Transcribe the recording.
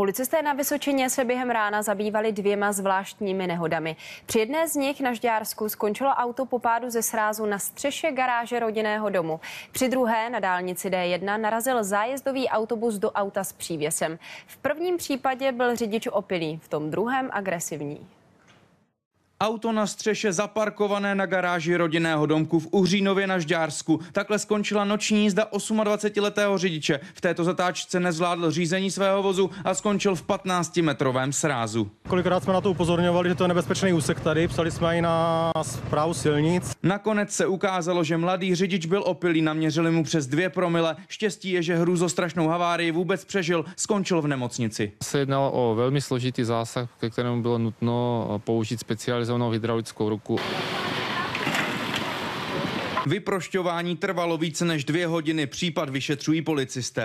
Policisté na Vysočině se během rána zabývali dvěma zvláštními nehodami. Při jedné z nich na Žďársku skončilo auto po pádu ze srázu na střeše garáže rodinného domu. Při druhé na dálnici D1 narazil zájezdový autobus do auta s přívěsem. V prvním případě byl řidič opilý, v tom druhém agresivní. Auto na střeše zaparkované na garáži rodinného domku v Uhřínově na Žďársku. Takhle skončila noční jízda 28-letého řidiče. V této zatáčce nezvládl řízení svého vozu a skončil v 15-metrovém srázu. Kolikrát jsme na to upozorňovali, že to je nebezpečný úsek tady, psali jsme i na zprávu silnic. Nakonec se ukázalo, že mladý řidič byl opilý, naměřili mu přes dvě promile. Štěstí je, že hrůzostrašnou havárii vůbec přežil, skončil v nemocnici. Se jednalo o velmi složitý zásah, ke kterému bylo nutno použít specializovanou specializovanou hydraulickou ruku. Vyprošťování trvalo více než dvě hodiny, případ vyšetřují policisté.